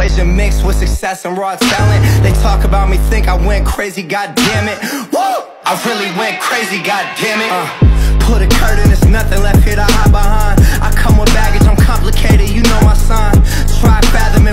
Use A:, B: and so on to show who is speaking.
A: equation mixed with success and raw talent. They talk about me, think I went crazy, god damn it. Woo! I really went crazy, god damn it. Uh, put a curtain,